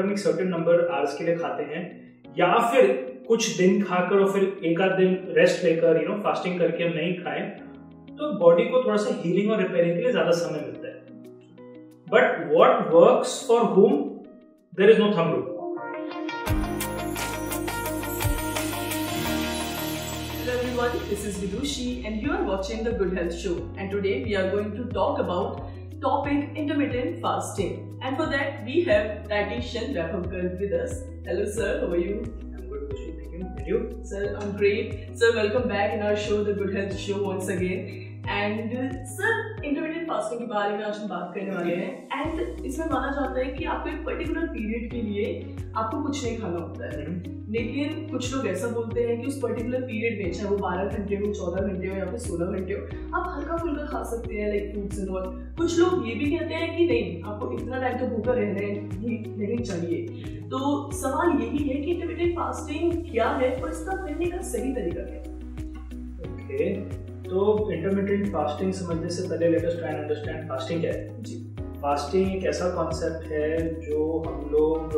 हम एक certain number hours के लिए खाते हैं, या फिर कुछ दिन खाकर और फिर एक आध दिन रेस्ट लेकर यू नो फास्टिंग करके हम नहीं खाएँ तो बॉडी को थोड़ा सा हीलिंग और रिपेयरिंग के लिए ज़्यादा समय मिलता है। But what work for home there is no thumb rule this is Vidushi and you are watching the Good Health Show. And today we are going to talk about topic intermittent fasting and for that we have dietitian Raphamkar with us. Hello sir, how are you? I'm good, thank you. And you? Sir, I'm great. Sir, welcome back in our show, The Good Health Show once again. And sir intermediate fasting के बारे में आज हम बात करने वाले हैं and इसमें माना जाता है कि आपको एक पर्टिकुलर पीरियड के लिए आपको कुछ नहीं खाना होता है हम्म। लेकिन कुछ लोग ऐसा बोलते हैं कि उस पर्टिकुलर पीरियड में चाहे वो बारह घंटे हो चौदह घंटे हो या फिर सोलह घंटे हो आप हल्का खा सकते हैं लाइक फ्रूट्स एंड ऑल कुछ लोग ये भी कहते हैं कि नहीं आपको इतना टाइम तो भूखा रहना ही नहीं चाहिए। तो सवाल यही है कि इंटरमीडिएट फास्टिंग क्या है और इसका करने का सही तरीका क्या है? Okay. तो इंटरमीडिएट फास्टिंग समझने से पहले let us try understand fasting क्या है? जी। फास्टिंग एक ऐसा कॉन्सेप्ट है जो हम लोग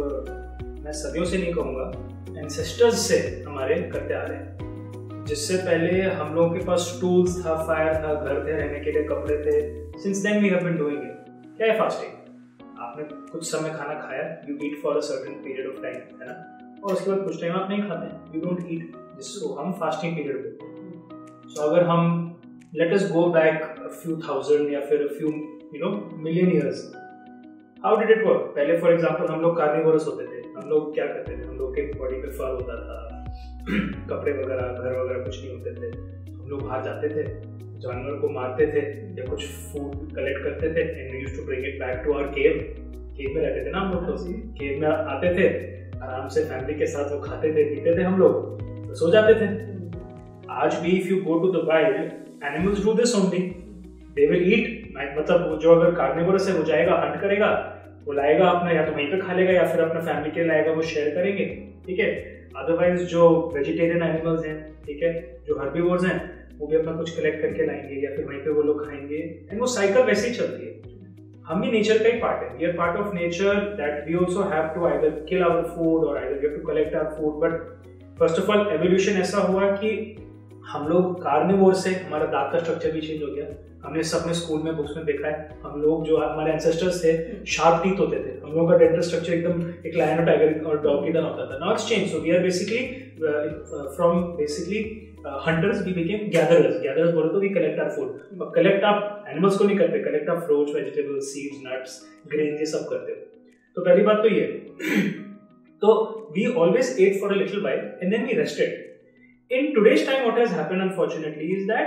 मैं सदियों से नहीं कहूँगा एंसेस्टर्स से हमारे करते आ रहे हैं। जिससे पहले हम लोगों के पास टूल्स था फायर था, घर थे, रहने के लिए कपड़े थे। Since then we have been doing it क्या है फास्टिंग आपने कुछ समय खाना खाया? You eat for a certain period of time है ना? और उसके बाद कुछ टाइम आप नहीं खाते यू डोंट ईट जिसको हम फास्टिंग पीरियड बोलते हैं। सो अगर हम let us go back few thousand या फिर few you know million years how did it work पहले फॉर एग्जांपल हम लोग कार्निवोरस होते थे। हम लोग क्या करते थे? हम लोग के बॉडी पे फर होता था। कपड़े वगैरह घर वगैरह कुछ नहीं होते थे। हम लोग बाहर जाते थे जानवर को मारते थे या कुछ फ़ूड कलेक्ट करते थे। And use to bring it back to our cave cave में रहते थे ना हम लोग तो। केव में आते थे आराम से फैमिली के साथ वो खाते थे पीते थे हम लोग। तो सो जाते थे। आज भी if you go to the wild animals do this only they will eat मतलब वो जो अगर कार्निवरस है वो जाएगा हंट करेगा वो लाएगा अपना या तो वहीं पे खा लेगा या फिर अपना फैमिली के लाएगा वो शेयर करेंगे। ठीक है? अदरवाइज़ जो वेजिटेरियन एनिमल्स हैं, ठीक है? जो हर्बीवोर्स हैं, वो भी अपना कुछ कलेक्ट करके लाएँगे या फिर वहीं पे वो लोग खाएँगे। एंड वो साइकिल वैसे ही चलती है। हम भी नेचर का ही पार्ट है। We are part of nature that we also have to either kill our food और either have to collect our food but first of all evolution ऐसा हुआ कि हम लोग कार्निवोर से, हमारा दांत का स्ट्रक्चर भी चेंज हो गया। हमने सब में स्कूल में बुक्स में देखा है। हम लोग जो हमारे एंसेस्टर्स थे शार्प टीथ होते थे। हम लोगों का डेंटल स्ट्रक्चर एकदम एक लायन और टाइगर और डॉग की तरह होता था। It's change so we are basically from basically hunters we became gatherers gatherers बोले तो वी कलेक्ट आवर फ़ूड अब कलेक्ट आप एनिमल्स को नहीं करते। कलेक्ट आप fruits vegetables seeds nuts grain ये सब करते हो तो पहली बात तो ये। तो we always ate for a little while and then we rested in today's time what has happen unfortunately is that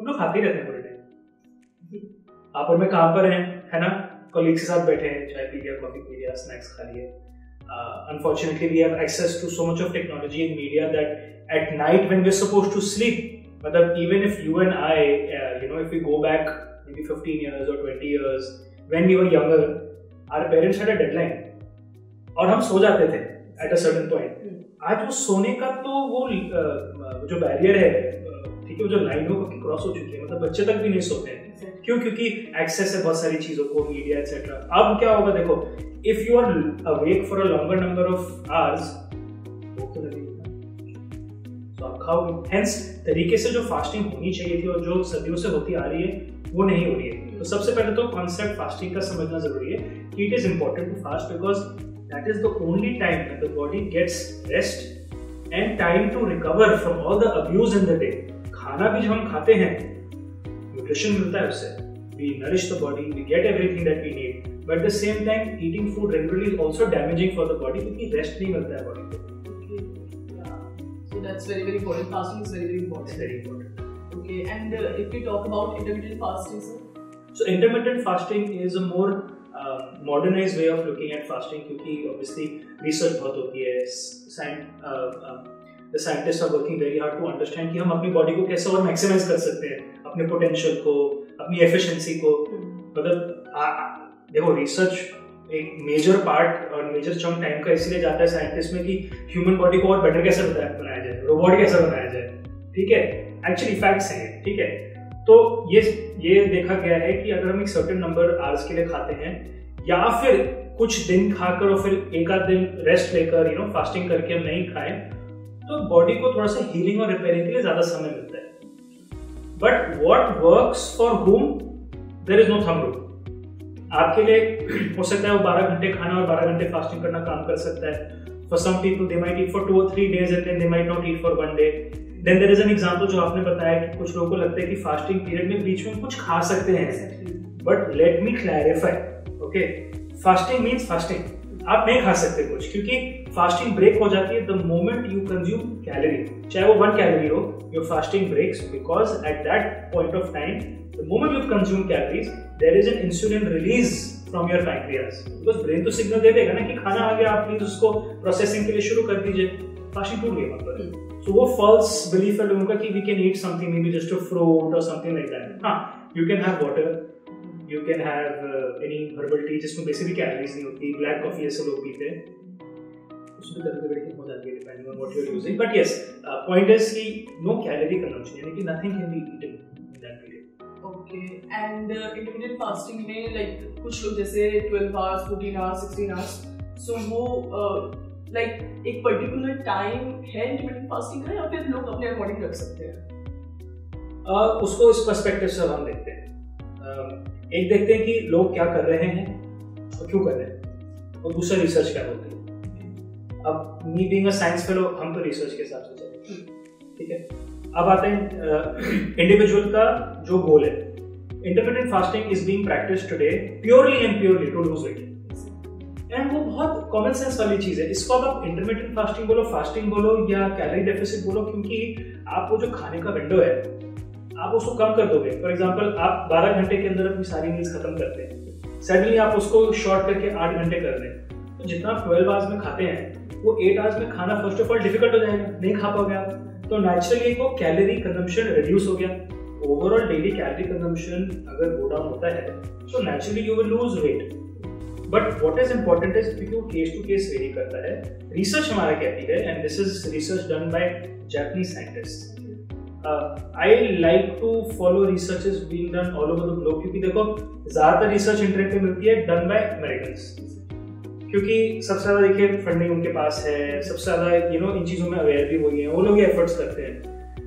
हम लोग खाते रहते हैं। आप और मैं कहाँ पर हैं है ना? कॉलीग्स के साथ बैठे हैं चाय पी लिया कॉफ़ी पी लिया स्नैक्स खा लिए unfortunately we have access to so much of technology in media that at night when we are supposed to sleep मतलब even if you and I you know if we go back maybe 15 years or 20 years when we were younger our parents had a deadline और हम सो जाते थे at a certain point आज वो सोने का तो वो जो बैरियर है ठीक है वो जो लाइन हो क्रॉस हो चुकी है मतलब बच्चे तक भी नहीं सोते हैं। क्यों? क्योंकि एक्सेस है बहुत सारी चीज़ों को मीडिया एक्सेट्रा अब क्या होगा देखो if you are awake for a longer number of hours hence तरीके से जो फास्टिंग होनी चाहिए थी और जो सदियों से होती आ रही है, वो नहीं हो रही है। तो सबसे पहले तो कॉन्सेप्ट फास्टिंग का समझना ज़रूरी है कि it is important to fast because that is the time that the body gets rest and time to recover from all the abuse in the day खाना भी जब हम खाते हैं न्यूट्रिशन मिलता है उससे we nourish the body we get everything that we need but at the same time eating food regularly is also damaging for the body क्योंकि रेस्ट नहीं मिलता है बॉडी को so that's very very important fasting is very very important it's very important okay and uh, if we talk about intermittent fasting sir so intermittent fasting is a more modernize way of looking at fasting क्योंकि obviously research बहुत होती है the scientist are working very hard to understand कि हम अपनी body को कैसे और मैक्सिमाइज कर सकते हैं, अपने पोटेंशियल को, अपनी एफिशिएंसी को। मतलब देखो रिसर्च एक मेजर पार्ट और मेजर चंक टाइम का इसलिए जाता है साइंटिस्ट में कि ह्यूमन बॉडी को और बेटर कैसे बनाया जाए रोबोट कैसे बनाया जाए। ठीक है? एक्चुअली फैक्ट्स हैं, ठीक है? तो ये ये देखा गया है कि अगर हम एक सर्टेन नंबर आवर्स के लिए खाते हैं, या फिर कुछ दिन खाकर और फिर एक आध दिन रेस्ट लेकर यू नो फास्टिंग करके हम नहीं खाएँ तो बॉडी को थोड़ा सा हीलिंग और रिपेयरिंग के लिए ज़्यादा समय मिलता है। But what work for whom there is no thumb rule आपके लिए हो सकता है वो बारह घंटे खाना और बारह घंटे फास्टिंग करना काम कर सकता है। For some people they might eat for two और three days and then they might not eat for one day then there is an example जो आपने बताया कि कुछ लोगों को लगता है कि फास्टिंग पीरियड में बीच में कुछ खा सकते हैं। But let me clarify okay fasting means fasting आप नहीं खा सकते कुछ, क्योंकि फास्टिंग ब्रेक हो जाती है the moment you consume calorie चाहे वो वन कैलोरी हो your fasting breaks because at that point of time the moment you consume calories there is an insulin release from your pancreas because brain तो signal दे देगा ना कि खाना आ गया, आप प्लीज़ उसको प्रोसेसिंग के लिए शुरू कर दीजिए। फास्टिंग टूट गई मतलब तो वो फॉल्स बिलीफ है लोगों का कि we can eat something may be just a fruit और समथिंग लाइक दैट हाँ you can have water you can have any herbal tea जिसमें बेसिकली कैलोरीज नहीं होती ब्लैक कॉफ़ी ऐसे लोग पीते हैं। उसमें कभी कभी हो जाती है depending on what you are using but yes point is कि नो कैलोरी कंजम्पशन यानी कि nothing can be eaten in that period okay and intermediate fasting में लाइक कुछ लोग जैसे 12 आवर्स 14 आवर्स 16 आवर्स सो वो लाइक uh, एक particular time है इंटरमीडिएट फास्टिंग का या फिर लोग अपने अकॉर्डिंग रख सकते हैं? Uh, उसको इस पर्सपेक्टिव से हम देखते हैं। Uh, एक देखते हैं कि लोग क्या कर रहे हैं और क्यों कर रहे हैं। और दूसरा रिसर्च क्या होती है। अब me being a science fellow हम तो रिसर्च के हिसाब से चले। ठीक है? अब आते हैं इंडिविजुअल का जो गोल है। Intermediate fasting is being practice today purely and purely to lose weight and वो बहुत कॉमन सेंस वाली चीज़ है। इसको आप इंटरमीडिएट फास्टिंग बोलो फास्टिंग बोलो या कैलोरी डेफिसिट बोलो, क्योंकि आपको जो खाने का विंडो है आप उसको कम कर दोगे। फॉर एग्ज़ाम्पल आप 12 घंटे के अंदर अपनी सारी मील्स खत्म करते हैं। सडनली आप उसको शॉर्ट करके आठ घंटे कर दें तो जितना आप ट्वेल्व आवर्स में खाते हैं, वो एट आवर्स में खाना फ़र्स्ट ऑफ़ ऑल डिफ़िकल्ट हो जाएगा, नहीं खा पाओगे आप। तो नेचुरली वो कैलोरी कंजम्पशन रिड्यूस हो गया। ओवरऑल डेली कैलोरी कंजम्पशन अगर गो डाउन होता है तो naturally you will lose weight but what is important is क्योंकि वो केस टू केस वेरी करता है। रिसर्च हमारा कहती है and this is research done by Japanese scientist I like to follow research is being done all over the globe क्योंकि देखो, ज़्यादातर रिसर्च इंटरनेट पे मिलती है डन बाय अमेरिकन क्योंकि सबसे ज़्यादा देखिए फंडिंग उनके पास है, सबसे ज़्यादा यू नो इन चीज़ों में अवेयर भी वही है, वो लोग एफर्ट्स करते हैं।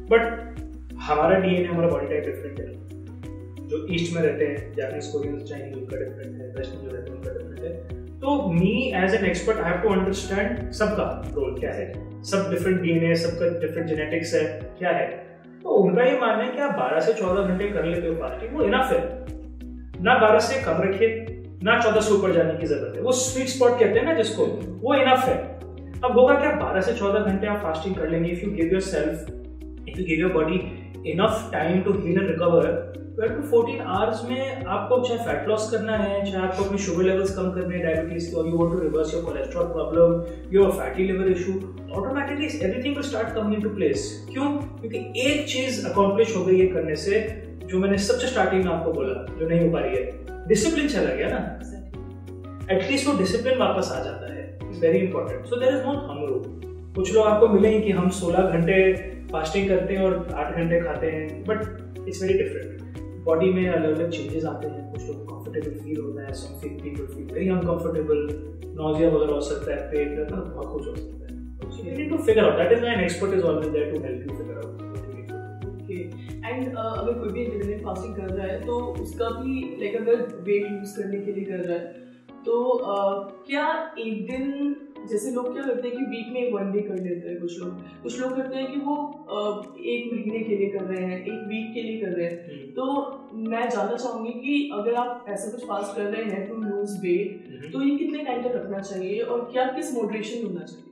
बट हमारा डीएनए हमारा बॉडी टाइप डिफरेंट है। जो ईस्ट में रहते हैं जापानीज कोरियन चाइनीज़ उनका डिफरेंट है वेस्ट में जो रहते हैं, उनका डिफरेंट है। तो me as an expert I have to understand सबका रोल क्या है। सब डिफरेंट डीएनए सबका डिफरेंट जेनेटिक्स है, क्या है। तो उनका ये मानना है कि आप 12 से 14 घंटे कर लेते हो फास्टिंग वो इनफ है। ना 12 से कम रखिए, ना 14 से ऊपर जाने की ज़रूरत है। वो स्वीट स्पॉट कहते हैं ना जिसको, वो इनफ है। अब होगा क्या 12 से 14 घंटे आप फास्टिंग कर लेंगे। If you give yourself if you give your body enough time to heal and recover twelve to fourteen hours में आपको चाहे फैट लॉस करना है, चाहे आपको अपने शुगर लेवल्स कम करने हैं डायबिटीज़ के और you want to reverse your cholesterol problem your fatty liver issue automatically everything will start coming into place क्यों? क्योंकि एक चीज़ अकॉम्प्लिश हो गई है करने से, जो मैंने सबसे स्टार्टिंग में आपको बोला, जो नहीं हो पा रही है। डिसिप्लिन चला गया ना? एटलीस्ट वो डिसिप्लिन वापस आ जाता है. It's very important so there is not हम लोग कुछ लोग आपको मिलेंगे कि हम 16 घंटे फास्टिंग करते हैं और आठ घंटे खाते हैं but it's very different body में अलग अलग चेंजेस आते हैं। कुछ लोग कंफर्टेबल फील होता है some people feel very uncomfortable nausea वगैरह हो सकता है पेट दर्द बहुत कुछ हो सकता है। एंड अगर कोई भी फास्टिंग कर रहा है तो उसका भी लाइक अगर वेट लूज करने के लिए कर रहा है तो uh, क्या एक दिन जैसे लोग क्या करते हैं कि वीक में एक वन डे कर लेते हैं कुछ लोग। कुछ लोग करते हैं कि वो एक महीने के लिए कर रहे हैं एक वीक के लिए कर रहे हैं। हम्म। तो मैं जानना चाहूँगी कि अगर आप ऐसा कुछ फास्ट कर रहे हैं टू लूज वेट तो ये कितने टाइम तक रखना चाहिए और क्या किस मोडरेशन होना चाहिए?